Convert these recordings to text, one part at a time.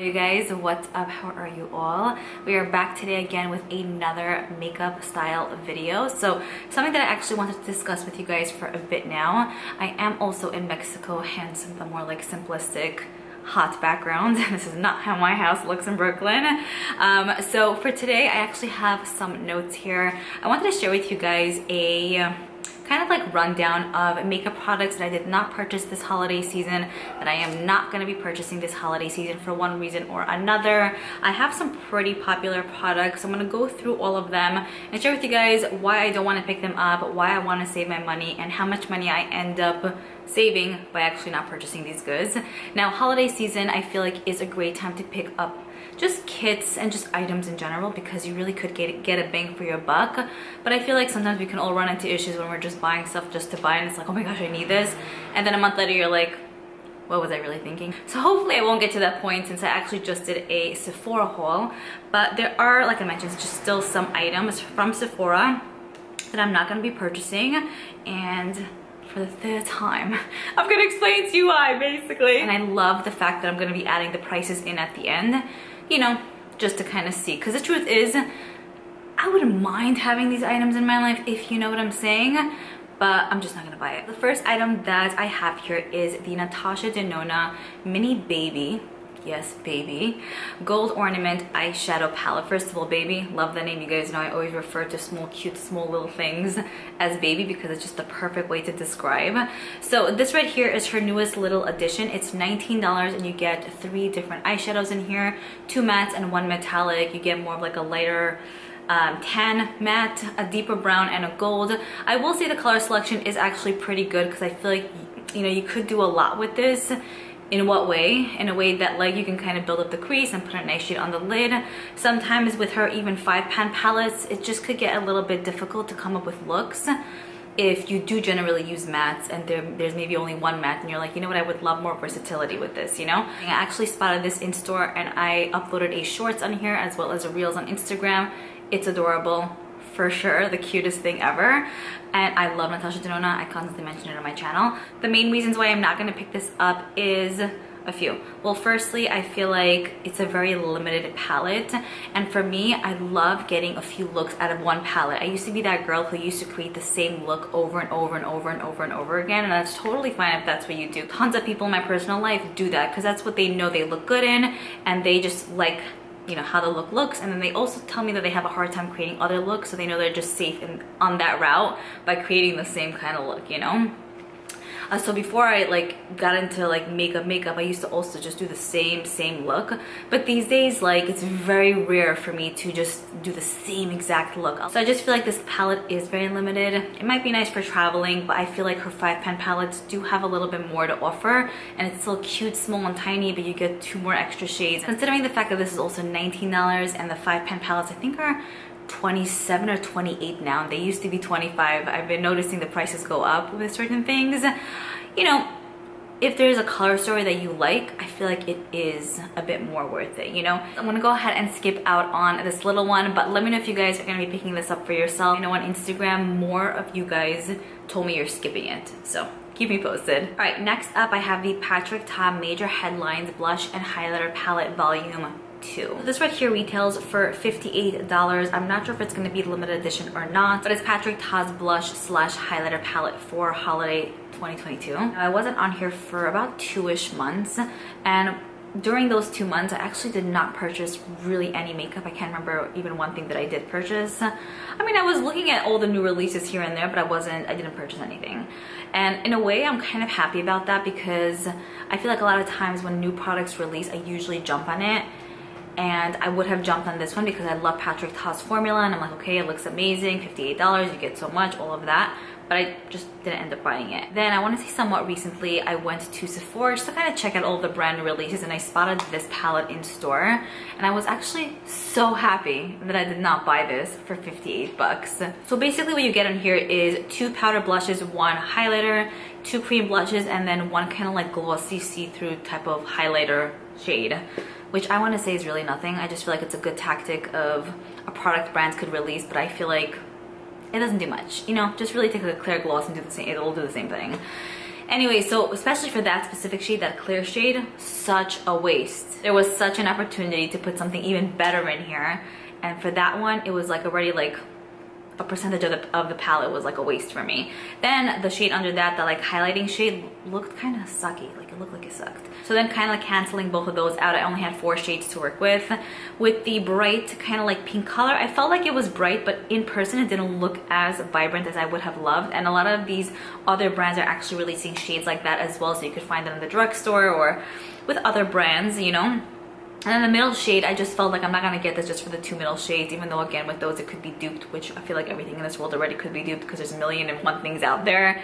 You guys, what's up? How are you all? We are back today again with another makeup style video. So something that I actually wanted to discuss with you guys for a bit now. I am also in Mexico, hence the more like simplistic hot background. This is not how my house looks in Brooklyn. Um, so for today, I actually have some notes here. I wanted to share with you guys a kind of like rundown of makeup products that I did not purchase this holiday season that I am not going to be purchasing this holiday season for one reason or another. I have some pretty popular products. I'm going to go through all of them and share with you guys why I don't want to pick them up, why I want to save my money, and how much money I end up saving by actually not purchasing these goods. Now, holiday season I feel like is a great time to pick up just kits and just items in general because you really could get, get a bang for your buck. But I feel like sometimes we can all run into issues when we're just buying stuff just to buy and it's like, oh my gosh, I need this. And then a month later you're like, what was I really thinking? So hopefully I won't get to that point since I actually just did a Sephora haul. But there are, like I mentioned, just still some items from Sephora that I'm not gonna be purchasing. And for the third time. I'm gonna explain to you why, basically. And I love the fact that I'm gonna be adding the prices in at the end you know, just to kind of see. Because the truth is, I wouldn't mind having these items in my life if you know what I'm saying, but I'm just not gonna buy it. The first item that I have here is the Natasha Denona Mini Baby yes baby. Gold ornament eyeshadow palette. First of all baby love the name. You guys know i always refer to small cute small little things as baby because it's just the perfect way to describe. So this right here is her newest little addition. It's 19 dollars and you get three different eyeshadows in here. Two mattes and one metallic. You get more of like a lighter um, tan matte, a deeper brown, and a gold. I will say the color selection is actually pretty good because I feel like, you know, you could do a lot with this in what way? In a way that like you can kind of build up the crease and put a nice shade on the lid. Sometimes with her even five pan palettes, it just could get a little bit difficult to come up with looks if you do generally use mattes and there, there's maybe only one matte and you're like, you know what, I would love more versatility with this, you know? I actually spotted this in store and I uploaded a shorts on here as well as a reels on Instagram. It's adorable for sure the cutest thing ever. And I love Natasha Denona. I constantly mention it on my channel. The main reasons why I'm not going to pick this up is a few. Well firstly I feel like it's a very limited palette. And for me I love getting a few looks out of one palette. I used to be that girl who used to create the same look over and over and over and over and over again. And that's totally fine if that's what you do. Tons of people in my personal life do that because that's what they know they look good in. And they just like you know how the look looks. And then they also tell me that they have a hard time creating other looks so they know they're just safe in, on that route by creating the same kind of look you know uh, so before I like got into like makeup makeup I used to also just do the same same look. But these days like it's very rare for me to just do the same exact look. So I just feel like this palette is very limited. It might be nice for traveling but I feel like her five pan palettes do have a little bit more to offer. And it's still cute small and tiny but you get two more extra shades. Considering the fact that this is also $19 and the five pan palettes I think are 27 or 28 now. They used to be 25. I've been noticing the prices go up with certain things. You know, if there's a color story that you like, I feel like it is a bit more worth it, you know? I'm gonna go ahead and skip out on this little one, but let me know if you guys are gonna be picking this up for yourself. You know, on Instagram, more of you guys told me you're skipping it, so keep me posted. All right, next up I have the Patrick Ta Major Headlines Blush and Highlighter Palette Volume two. This right here retails for $58. I'm not sure if it's going to be limited edition or not, but it's Patrick Ta's blush slash highlighter palette for holiday 2022. I wasn't on here for about two-ish months and during those two months, I actually did not purchase really any makeup. I can't remember even one thing that I did purchase. I mean, I was looking at all the new releases here and there, but I wasn't, I didn't purchase anything. And in a way, I'm kind of happy about that because I feel like a lot of times when new products release, I usually jump on it and I would have jumped on this one because I love Patrick Ta's formula and I'm like, okay, it looks amazing, $58, you get so much, all of that. But I just didn't end up buying it. Then I want to say somewhat recently, I went to Sephora just to kind of check out all the brand releases and I spotted this palette in store. And I was actually so happy that I did not buy this for 58 bucks. So basically what you get in here is two powder blushes, one highlighter, two cream blushes, and then one kind of like glossy see-through type of highlighter shade which I want to say is really nothing. I just feel like it's a good tactic of a product brands could release, but I feel like it doesn't do much. You know, just really take a clear gloss and do the same, it'll do the same thing. Anyway, so especially for that specific shade, that clear shade, such a waste. There was such an opportunity to put something even better in here. And for that one, it was like already like a percentage of the, of the palette was like a waste for me. Then the shade under that, the like highlighting shade looked kind of sucky. Like it looked like it sucked. So then kind of like canceling both of those out, I only had four shades to work with. With the bright kind of like pink color, I felt like it was bright, but in person it didn't look as vibrant as I would have loved. And a lot of these other brands are actually releasing shades like that as well. So you could find them in the drugstore or with other brands, you know. And then the middle shade, I just felt like I'm not gonna get this just for the two middle shades, even though again with those it could be duped, which I feel like everything in this world already could be duped because there's a million and one things out there.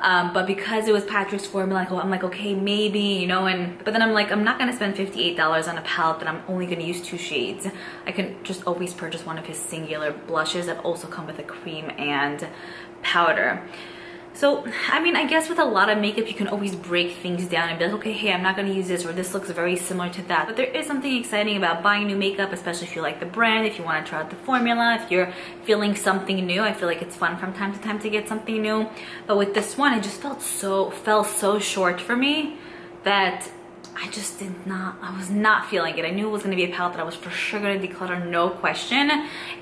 Um, but because it was Patrick's formula, I'm like, okay, maybe, you know, and but then I'm like, I'm not gonna spend $58 on a palette that I'm only gonna use two shades. I can just always purchase one of his singular blushes that also come with a cream and powder. So, I mean, I guess with a lot of makeup, you can always break things down and be like, okay, hey, I'm not gonna use this or this looks very similar to that. But there is something exciting about buying new makeup, especially if you like the brand, if you wanna try out the formula, if you're feeling something new. I feel like it's fun from time to time to get something new. But with this one, it just felt so, fell so short for me that I just did not, I was not feeling it. I knew it was gonna be a palette that I was for sure gonna declutter, no question.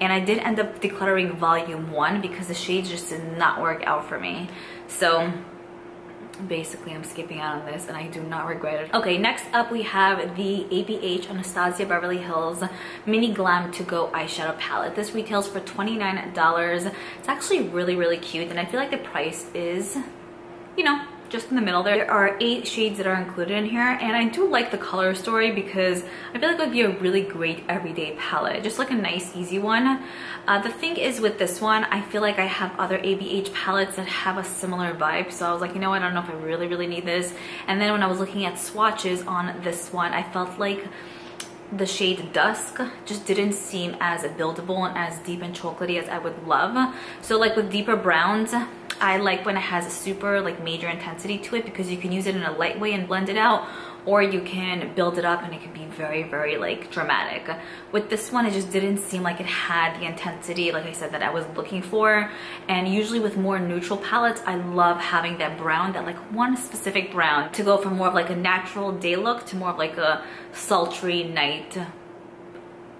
And I did end up decluttering volume one because the shades just did not work out for me. So basically I'm skipping out on this and I do not regret it. Okay, next up we have the ABH Anastasia Beverly Hills Mini Glam To Go Eyeshadow Palette. This retails for $29. It's actually really, really cute and I feel like the price is, you know, just in the middle there. There are eight shades that are included in here and I do like the color story because I feel like it would be a really great everyday palette. Just like a nice easy one. Uh, the thing is with this one, I feel like I have other ABH palettes that have a similar vibe. So I was like, you know what, I don't know if I really, really need this. And then when I was looking at swatches on this one, I felt like the shade Dusk just didn't seem as buildable and as deep and chocolatey as I would love. So like with deeper browns, I like when it has a super like major intensity to it because you can use it in a light way and blend it out or you can build it up and it can be very, very like dramatic. With this one, it just didn't seem like it had the intensity, like I said, that I was looking for. And usually with more neutral palettes, I love having that brown, that like one specific brown to go from more of like a natural day look to more of like a sultry night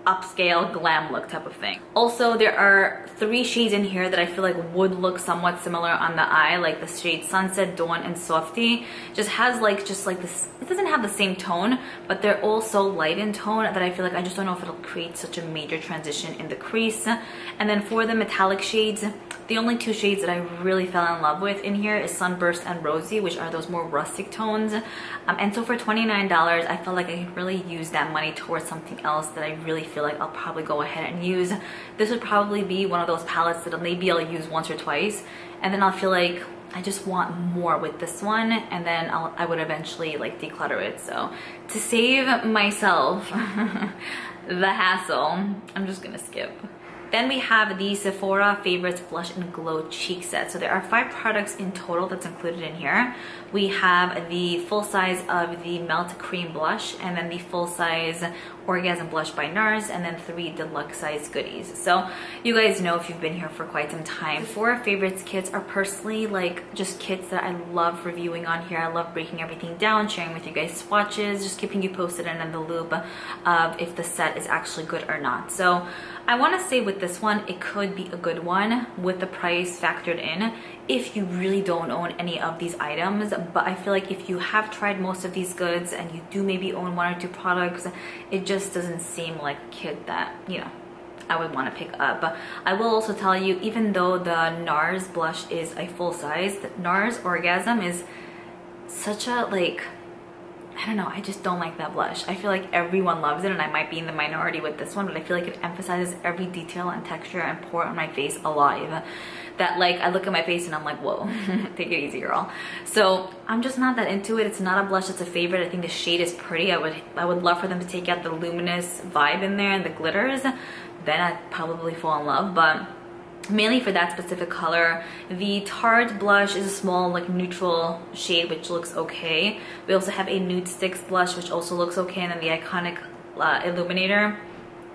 upscale glam look type of thing. Also, there are three shades in here that I feel like would look somewhat similar on the eye, like the shade Sunset, Dawn, and Softy. Just has like, just like this, it doesn't have the same tone, but they're all so light in tone that I feel like I just don't know if it'll create such a major transition in the crease. And then for the metallic shades, the only two shades that I really fell in love with in here is Sunburst and Rosy, which are those more rustic tones. Um, and so for $29, I felt like I could really use that money towards something else that I really feel like I'll probably go ahead and use. This would probably be one of those palettes that maybe I'll use once or twice. And then I'll feel like I just want more with this one and then I'll, I would eventually like declutter it. So to save myself the hassle, I'm just gonna skip. Then we have the Sephora Favorites Blush and Glow Cheek Set. So there are five products in total that's included in here. We have the full size of the Melt Cream Blush and then the full size Orgasm Blush by NARS and then three deluxe size goodies. So you guys know if you've been here for quite some time. Sephora Favorites kits are personally like just kits that I love reviewing on here. I love breaking everything down, sharing with you guys swatches, just keeping you posted and in the loop of if the set is actually good or not. So I want to say with this one, it could be a good one with the price factored in if you really don't own any of these items. But I feel like if you have tried most of these goods and you do maybe own one or two products, it just doesn't seem like a kit that, you know, I would want to pick up. But I will also tell you, even though the NARS blush is a full size, the NARS Orgasm is such a like I don't know, I just don't like that blush. I feel like everyone loves it and I might be in the minority with this one, but I feel like it emphasizes every detail and texture and pore on my face alive. That like, I look at my face and I'm like, whoa, take it easy girl. So I'm just not that into it. It's not a blush, it's a favorite. I think the shade is pretty. I would, I would love for them to take out the luminous vibe in there and the glitters. Then I'd probably fall in love, but mainly for that specific color. The Tarte blush is a small like neutral shade which looks okay. We also have a Nudestix blush which also looks okay and then the iconic uh, Illuminator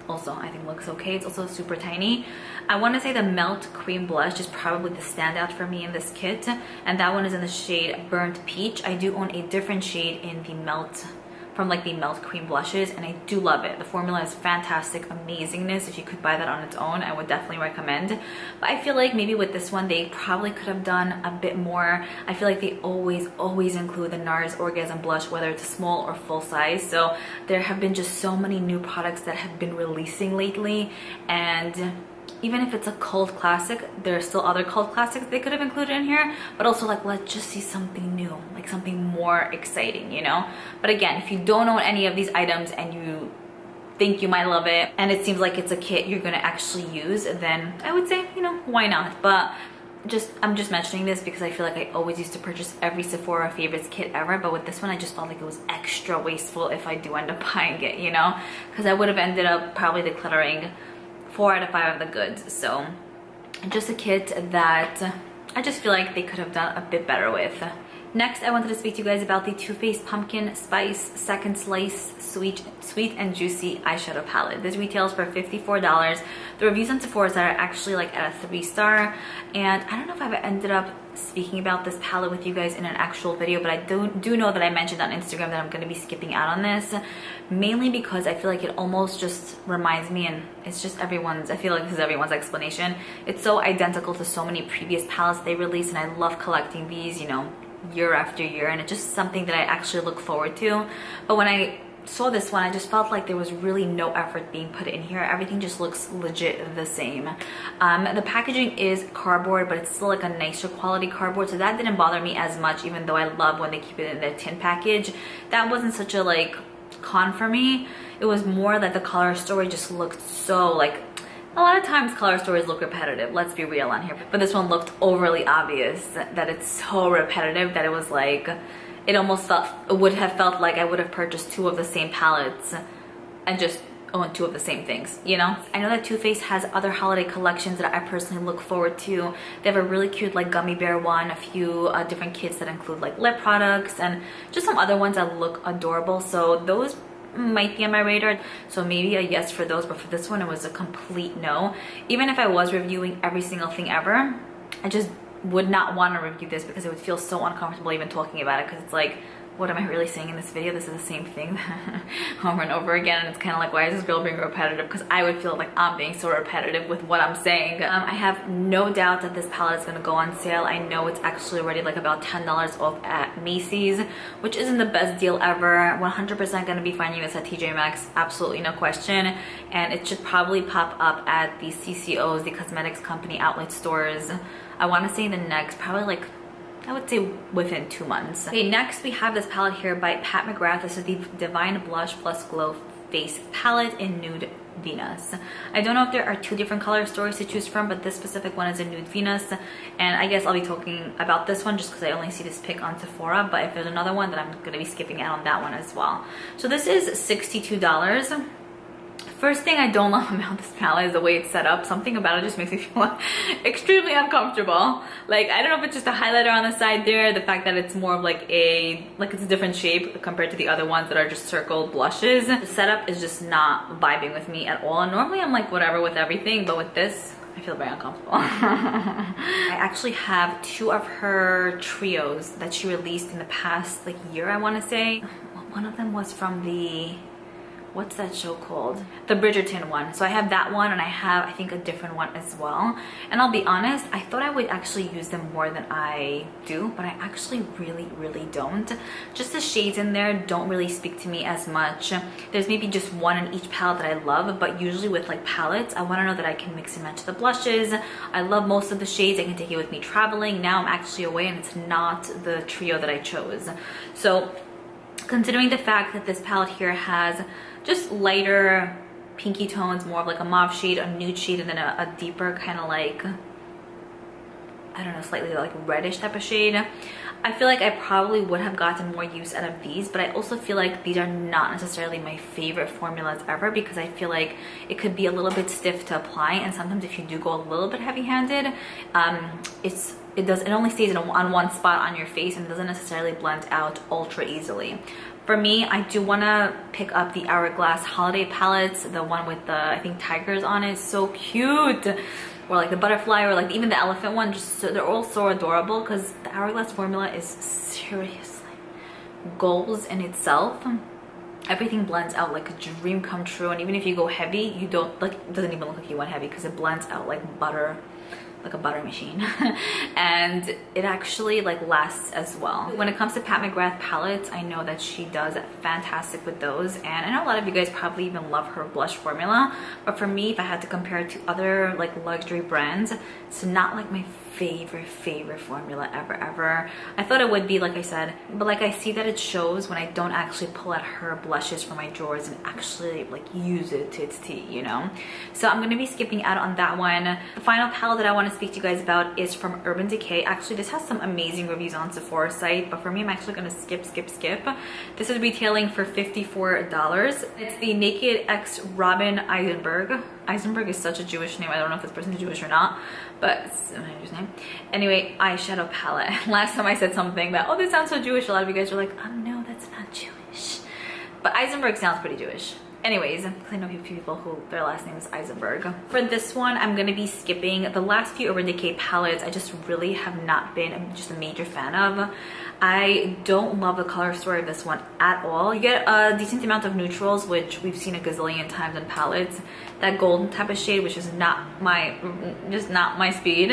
also I think looks okay. It's also super tiny. I want to say the Melt Cream Blush is probably the standout for me in this kit. And that one is in the shade Burnt Peach. I do own a different shade in the Melt from like the Melt Cream blushes and I do love it. The formula is fantastic, amazingness. If you could buy that on its own, I would definitely recommend. But I feel like maybe with this one, they probably could have done a bit more. I feel like they always, always include the NARS Orgasm Blush, whether it's small or full size. So there have been just so many new products that have been releasing lately and even if it's a cult classic, there are still other cult classics they could have included in here, but also like, let's just see something new, like something more exciting, you know? But again, if you don't own any of these items and you think you might love it and it seems like it's a kit you're gonna actually use, then I would say, you know, why not? But just I'm just mentioning this because I feel like I always used to purchase every Sephora favorites kit ever but with this one I just felt like it was extra wasteful if I do end up buying it you know because I would have ended up probably decluttering four out of five of the goods. So just a kit that I just feel like they could have done a bit better with. Next, I wanted to speak to you guys about the Too Faced Pumpkin Spice Second Slice Sweet Sweet and Juicy Eyeshadow Palette. This retails for $54. The reviews on Sephora are actually like at a three star. And I don't know if I've ended up speaking about this palette with you guys in an actual video, but I do, do know that I mentioned on Instagram that I'm going to be skipping out on this, mainly because I feel like it almost just reminds me, and it's just everyone's, I feel like this is everyone's explanation. It's so identical to so many previous palettes they released, and I love collecting these, you know, year after year and it's just something that I actually look forward to. But when I saw this one, I just felt like there was really no effort being put in here. Everything just looks legit the same. Um, the packaging is cardboard, but it's still like a nicer quality cardboard, so that didn't bother me as much, even though I love when they keep it in their tin package. That wasn't such a like con for me. It was more that the color story just looked so like a lot of times color stories look repetitive, let's be real on here. But this one looked overly obvious that it's so repetitive that it was like, it almost felt, it would have felt like I would have purchased two of the same palettes and just own two of the same things, you know? I know that Too Faced has other holiday collections that I personally look forward to. They have a really cute like gummy bear one, a few uh, different kits that include like lip products and just some other ones that look adorable. So those might be on my radar. So maybe a yes for those but for this one it was a complete no. Even if I was reviewing every single thing ever I just would not want to review this because it would feel so uncomfortable even talking about it because it's like what am I really saying in this video? This is the same thing over and over again. And it's kind of like, why is this girl being repetitive? Because I would feel like I'm being so repetitive with what I'm saying. Um, I have no doubt that this palette is going to go on sale. I know it's actually already like about $10 off at Macy's, which isn't the best deal ever. 100% going to be finding this at TJ Maxx, absolutely no question. And it should probably pop up at the CCOs, the cosmetics company outlet stores. I want to say the next, probably like I would say within two months. Okay, next we have this palette here by Pat McGrath. This is the Divine Blush Plus Glow Face Palette in Nude Venus. I don't know if there are two different color stories to choose from, but this specific one is a Nude Venus. And I guess I'll be talking about this one just because I only see this pick on Sephora. But if there's another one, then I'm going to be skipping out on that one as well. So this is $62. First thing I don't love about this palette is the way it's set up. Something about it just makes me feel extremely uncomfortable. Like, I don't know if it's just a highlighter on the side there, the fact that it's more of like a, like it's a different shape compared to the other ones that are just circle blushes. The setup is just not vibing with me at all. And normally I'm like whatever with everything, but with this, I feel very uncomfortable. I actually have two of her trios that she released in the past like year, I wanna say. One of them was from the what's that show called? The Bridgerton one. So I have that one and I have, I think, a different one as well. And I'll be honest, I thought I would actually use them more than I do, but I actually really, really don't. Just the shades in there don't really speak to me as much. There's maybe just one in each palette that I love, but usually with like palettes, I wanna know that I can mix and match the blushes. I love most of the shades. I can take it with me traveling. Now I'm actually away and it's not the trio that I chose. So considering the fact that this palette here has just lighter pinky tones, more of like a mauve shade, a nude shade, and then a, a deeper kind of like, I don't know, slightly like reddish type of shade. I feel like I probably would have gotten more use out of these, but I also feel like these are not necessarily my favorite formulas ever because I feel like it could be a little bit stiff to apply. And sometimes if you do go a little bit heavy handed, um, it's it does it only stays on one spot on your face and doesn't necessarily blend out ultra easily. For me, I do want to pick up the Hourglass Holiday Palettes, the one with the, I think, tigers on it. So cute. Or like the butterfly or like even the elephant one just so, they're all so adorable because the hourglass formula is seriously goals in itself. Everything blends out like a dream come true and even if you go heavy you don't like it doesn't even look like you went heavy because it blends out like butter like a butter machine. And it actually like lasts as well. When it comes to pat mcgrath palettes i know that she does fantastic with those. And i know a lot of you guys probably even love her blush formula. But for me if i had to compare it to other like luxury brands it's not like my favorite favorite formula ever ever. I thought it would be like i said but like i see that it shows when i don't actually pull out her blushes from my drawers and actually like use it to its t you know? So i'm gonna be skipping out on that one. The final palette that i want to speak to you guys about is from urban decay. Actually this has some amazing reviews on sephora site but for me i'm actually gonna skip skip skip. This is retailing for 54 dollars. It's the naked x robin eisenberg. Eisenberg is such a jewish name. I don't know if this person's jewish or not but. Anyway, eyeshadow palette. Last time I said something that, oh, this sounds so Jewish. A lot of you guys were like, oh, no, that's not Jewish. But Eisenberg sounds pretty Jewish. Anyways, I know a few people who their last name is Eisenberg. For this one, I'm gonna be skipping the last few Urban Decay palettes. I just really have not been just a major fan of. I don't love the color story of this one at all. You get a decent amount of neutrals, which we've seen a gazillion times in palettes. That golden type of shade, which is not my, just not my speed.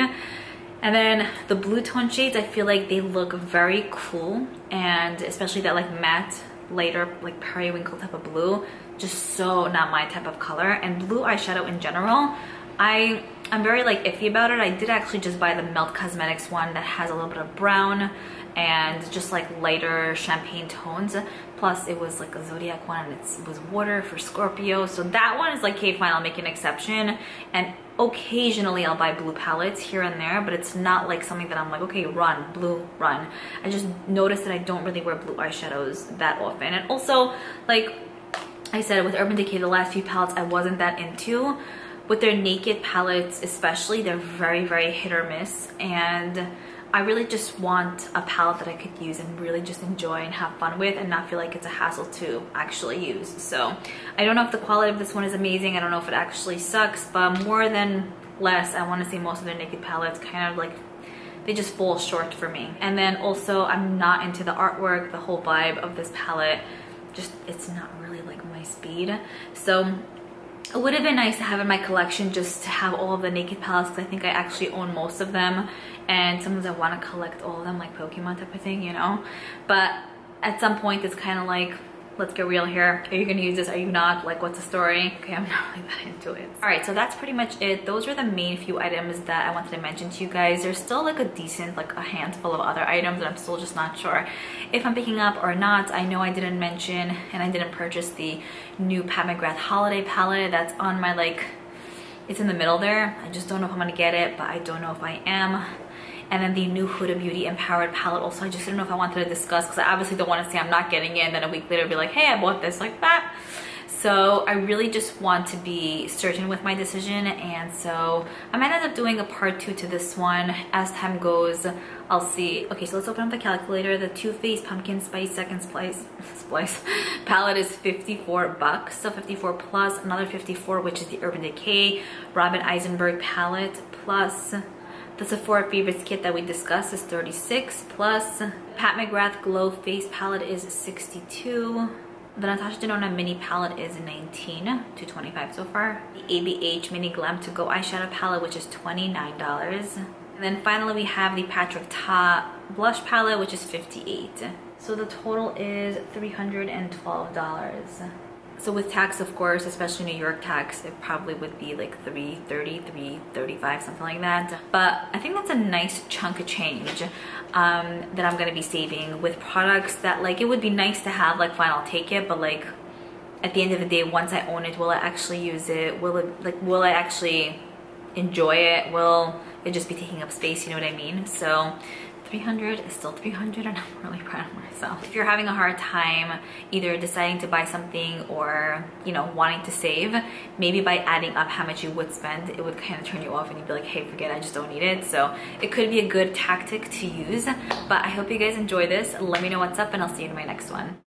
And then the blue tone shades, I feel like they look very cool. And especially that like matte, lighter, like periwinkle type of blue just so not my type of color. And blue eyeshadow in general I I'm very like iffy about it. I did actually just buy the Melt Cosmetics one that has a little bit of brown and just like lighter champagne tones. Plus it was like a zodiac one and it was water for Scorpio. So that one is like okay fine I'll make an exception. And occasionally I'll buy blue palettes here and there but it's not like something that I'm like okay run blue run. I just noticed that I don't really wear blue eyeshadows that often. And also like I said with Urban Decay, the last few palettes I wasn't that into. With their naked palettes especially, they're very, very hit or miss. And I really just want a palette that I could use and really just enjoy and have fun with and not feel like it's a hassle to actually use. So I don't know if the quality of this one is amazing. I don't know if it actually sucks, but more than less, I want to say most of their naked palettes kind of like they just fall short for me. And then also I'm not into the artwork, the whole vibe of this palette just it's not really my speed. So it would have been nice to have in my collection just to have all of the naked palettes because I think I actually own most of them. And sometimes I want to collect all of them like Pokemon type of thing you know? But at some point it's kind of like let's get real here. Are you gonna use this? Are you not? Like, what's the story? Okay, I'm not really that into it. All right, so that's pretty much it. Those are the main few items that I wanted to mention to you guys. There's still like a decent, like a handful of other items that I'm still just not sure if I'm picking up or not. I know I didn't mention and I didn't purchase the new Pat McGrath Holiday Palette that's on my like, it's in the middle there. I just don't know if I'm gonna get it, but I don't know if I am and then the new Huda Beauty Empowered palette also. I just didn't know if I wanted to discuss because I obviously don't want to say I'm not getting it and then a week later be like hey I bought this like that. So I really just want to be certain with my decision and so I might end up doing a part two to this one. As time goes I'll see. Okay so let's open up the calculator. The Too Faced Pumpkin Spice Second Splice Splice palette is 54 bucks. So 54 plus another 54 which is the Urban Decay Robin Eisenberg palette plus the Sephora Favorites kit that we discussed is 36 plus. Pat McGrath Glow Face Palette is 62. The Natasha Denona Mini Palette is 19 to 25 so far. The ABH Mini Glam To Go Eyeshadow Palette, which is $29. And then finally we have the Patrick Ta Blush Palette, which is 58 So the total is $312 so with tax of course especially new york tax it probably would be like 330 335 something like that. But i think that's a nice chunk of change um, that i'm gonna be saving with products that like it would be nice to have like fine i'll take it but like at the end of the day once i own it will i actually use it? Will it like will i actually enjoy it? Will it just be taking up space? You know what i mean? So 300 is still 300 and I'm really proud of myself. If you're having a hard time either deciding to buy something or, you know, wanting to save, maybe by adding up how much you would spend, it would kind of turn you off and you'd be like, hey, forget it, I just don't need it. So it could be a good tactic to use, but I hope you guys enjoy this. Let me know what's up and I'll see you in my next one.